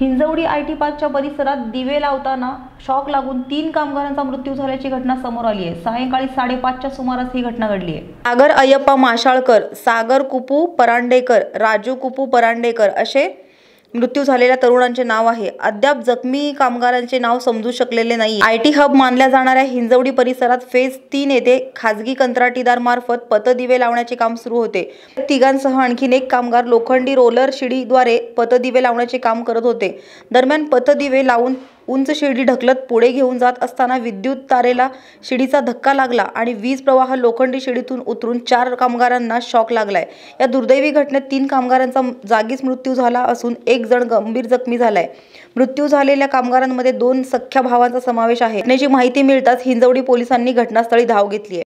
Hinjawadi I T पार्कच्या परिसरात दिवे लावताना शॉक लागून तीन कामगारांचा मृत्यू झाल्याची घटना समोर आली आहे. सायंकाळी साडेपाचच्या सुमारास ही घटना घडली आहे. सागर अयप्पा माशाळकर सागर कुपू परांडेकर राजू कुपू परांडेकर असे मृत्यू झालेल्या तरुणांचे नाव आहे. अद्याप जखमी कामगारांचे नाव समजू शकलेले नाही. आय टी हब मानल्या जाणाऱ्या हिंजवडी परिसरात फेज तीन येथे खाजगी कंत्राटीदार मार्फत पतदिवे लावण्याचे काम सुरू होते. तिघांसह आणखीन एक कामगार लोखंडी रोलर शिडीद्वारे पतदिवे लावण्याचे काम करत होते. दरम्यान पतदिवे लावून उंच शिडी ढकलत पुढे घेऊन जात असताना विद्युत तारेला शिडीचा धक्का लागला आणि वीज प्रवाह लोखंडी शिडीतून उतरून चार कामगारांना शॉक लागलाय. या दुर्दैवी घटनेत तीन कामगारांचा जागीच मृत्यू झाला असून एक जण गंभीर जखमी झालाय. मृत्यू झालेल्या कामगारांमध्ये दोन सख्ख्या भावांचा समावेश आहे. याची माहिती मिळताच हिंजवडी पोलिसांनी घटनास्थळी धाव घेतली आहे